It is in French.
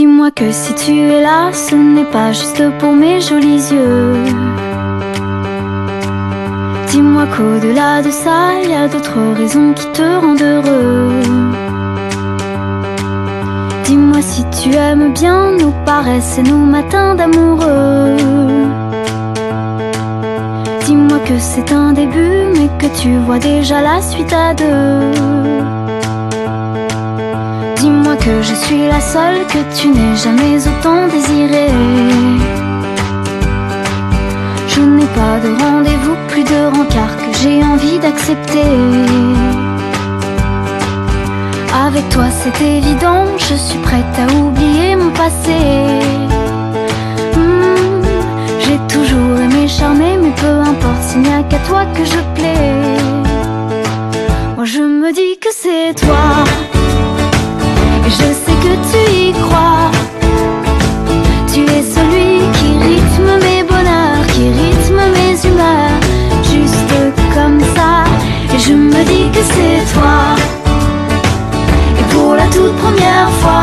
Dis-moi que si tu es là, ce n'est pas juste pour mes jolis yeux. Dis-moi qu'au-delà de ça, il y a d'autres raisons qui te rendent heureux. Dis-moi si tu aimes bien nos paresses et nos matins d'amoureux. Dis-moi que c'est un début, mais que tu vois déjà la suite à deux. Que je suis la seule que tu n'aies jamais autant désirée. Je n'ai pas de rendez-vous, plus de rencard que j'ai envie d'accepter. Avec toi c'est évident, je suis prête à oublier mon passé. Hmm, j'ai toujours aimé charmer, mais peu importe s'il n'y a qu'à toi que je plais. Moi je me dis que c'est toi, me dis que c'est toi. Et pour la toute première fois,